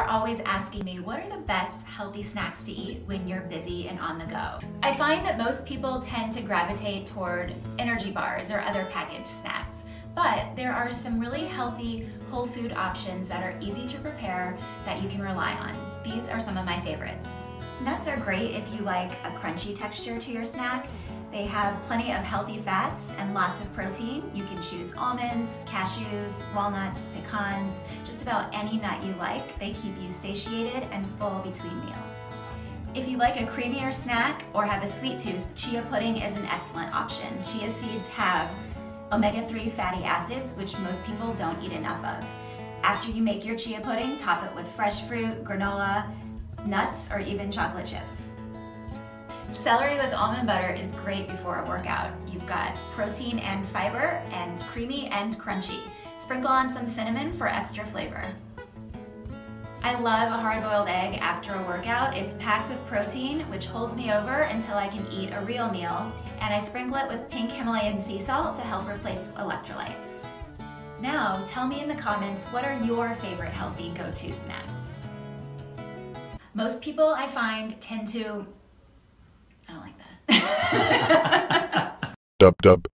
are always asking me what are the best healthy snacks to eat when you're busy and on the go. I find that most people tend to gravitate toward energy bars or other packaged snacks, but there are some really healthy whole food options that are easy to prepare that you can rely on. These are some of my favorites. Nuts are great if you like a crunchy texture to your snack. They have plenty of healthy fats and lots of protein. You can choose almonds, cashews, walnuts, pecans, just about any nut you like. They keep you satiated and full between meals. If you like a creamier snack or have a sweet tooth, chia pudding is an excellent option. Chia seeds have omega-3 fatty acids, which most people don't eat enough of. After you make your chia pudding, top it with fresh fruit, granola, nuts, or even chocolate chips. Celery with almond butter is great before a workout. You've got protein and fiber and creamy and crunchy. Sprinkle on some cinnamon for extra flavor. I love a hard-boiled egg after a workout. It's packed with protein, which holds me over until I can eat a real meal, and I sprinkle it with pink Himalayan sea salt to help replace electrolytes. Now, tell me in the comments, what are your favorite healthy go-to snacks? Most people I find tend to I don't like that. dub dub.